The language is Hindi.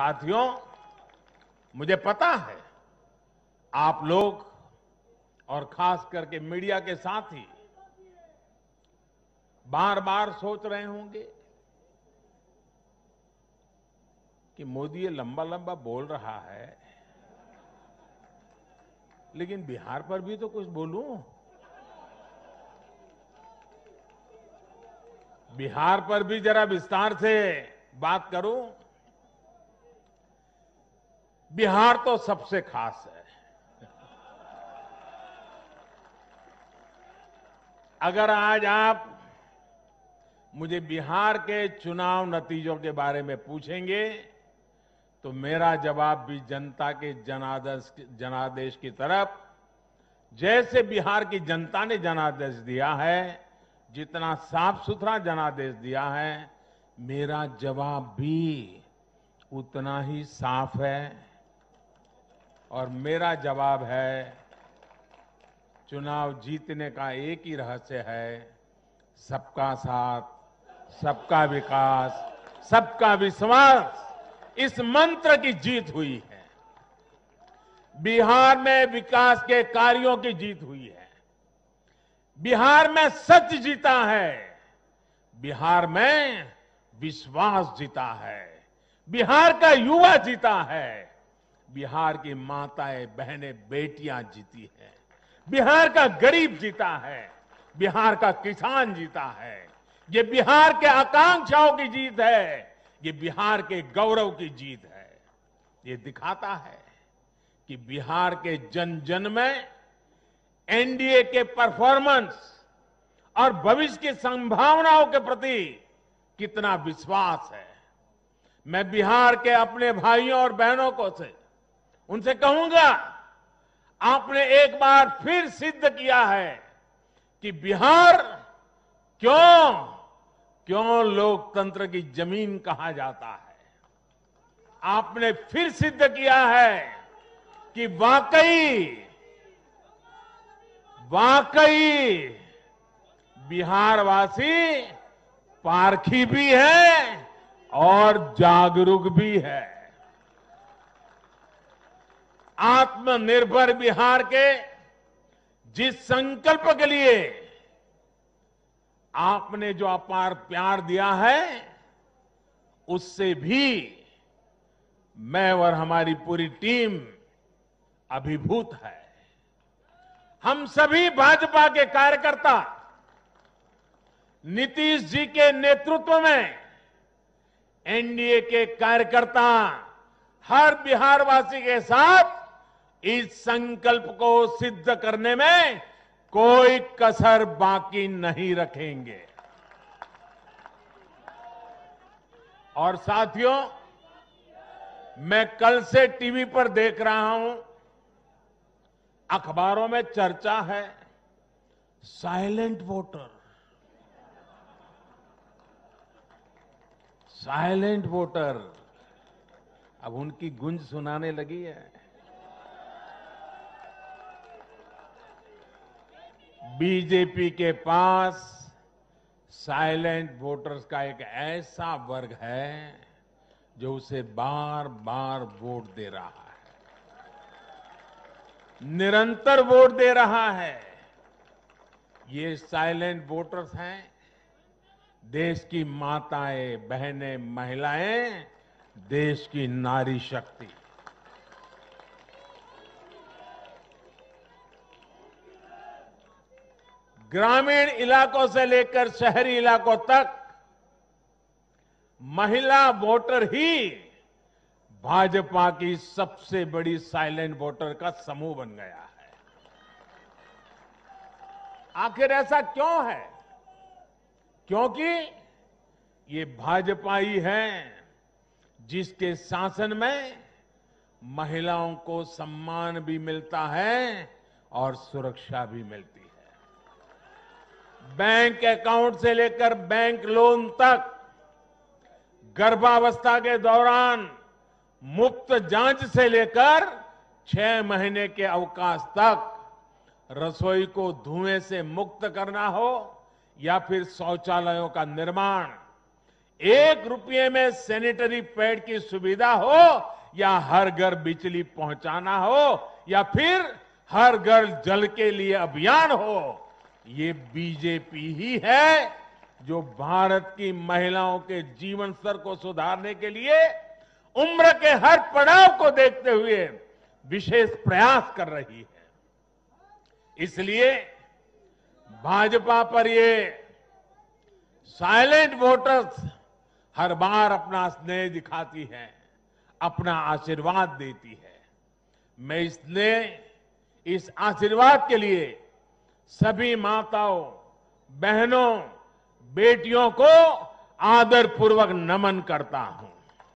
साथियों, मुझे पता है आप लोग और खास करके मीडिया के साथी बार बार सोच रहे होंगे कि मोदी ये लंबा लंबा बोल रहा है। लेकिन बिहार पर भी तो कुछ बोलूँ। बिहार पर भी जरा विस्तार से बात करूँ। बिहार तो सबसे खास है। अगर आज आप मुझे बिहार के चुनाव नतीजों के बारे में पूछेंगे तो मेरा जवाब भी जनता के जनादेश जनादेश की तरफ़। जैसे बिहार की जनता ने जनादेश दिया है, जितना साफ़ सुथरा जनादेश दिया है, मेरा जवाब भी उतना ही साफ़ है। और मेरा जवाब है, चुनाव जीतने का एक ही रहस्य है, सबका साथ, सबका विकास, सबका विश्वास। इस मंत्र की जीत हुई है। बिहार में विकास के कार्यों की जीत हुई है। बिहार में सच जीता है। बिहार में विश्वास जीता है। बिहार का युवा जीता है। बिहार की माताएँ, बहनें, बेटियाँ जीती हैं। बिहार का गरीब जीता है। बिहार का किसान जीता है। ये बिहार के आकांक्षाओं की जीत है। ये बिहार के गौरव की जीत है। ये दिखाता है कि बिहार के जन जन में एनडीए के परफॉर्मेंस और भविष्य की संभावनाओं के प्रति कितना विश्वास है। मैं बिहार के अपने भाइयों और बहनों को से उनसे कहूँगा, आपने एक बार फिर सिद्ध किया है कि बिहार क्यों क्यों लोकतंत्र की ज़मीन कहा जाता है। आपने फिर सिद्ध किया है कि वाकई वाकई बिहारवासी पारखी भी है और जागरूक भी है। आत्मनिर्भर बिहार के जिस संकल्प के लिए आपने जो अपार प्यार दिया है, उससे भी मैं और हमारी पूरी टीम अभिभूत है। हम सभी भाजपा के कार्यकर्ता नीतीश जी के नेतृत्व में एनडीए के कार्यकर्ता हर बिहारवासी के साथ इस संकल्प को सिद्ध करने में कोई कसर बाकी नहीं रखेंगे। और साथियों, मैं कल से टीवी पर देख रहा हूँ, अखबारों में चर्चा है, साइलेंट वोटर। Silent voter. अब उनकी गुंज सुनाने लगी है। बीजेपी के पास साइलेंट वोटर्स का एक ऐसा वर्ग है जो उसे बार बार वोट दे रहा है। निरंतर वोट दे रहा है। ये साइलेंट वोटर्स हैं। देश की माताएँ, बहनें, महिलाएँ, देश की नारी शक्ति। ग्रामीण इलाकों से लेकर शहरी इलाकों तक महिला वोटर ही भाजपा की सबसे बड़ी साइलेंट वोटर का समूह बन गया है। आखिर ऐसा क्यों है? क्योंकि ये भाजपा ही है जिसके शासन में महिलाओं को सम्मान भी मिलता है और सुरक्षा भी मिलती बैंक अकाउंट से लेकर बैंक लोन तक। गर्भावस्था के दौरान मुफ़्त जाँच से लेकर छह महीने के अवकाश तक रसोई को धुएँ से मुक्त करना हो या फिर शौचालयों का निर्माण। एक रुपये में सैनिटरी पैड की सुविधा हो या हर घर बिजली पहुंचाना हो या फिर हर घर जल के लिए अभियान हो। ये बीजेपी ही है जो भारत की महिलाओं के जीवन स्तर को सुधारने के लिए उम्र के हर पड़ाव को देखते हुए विशेष प्रयास कर रही है। इसलिए भाजपा पर ये साइलेंट वोटर्स हर बार अपना स्नेह दिखाती है, अपना आशीर्वाद देती है। मैं इसलिए इस आशीर्वाद के लिए सभी माताओं बहनों बेटियों को आदरपूर्वक नमन करता हूँ।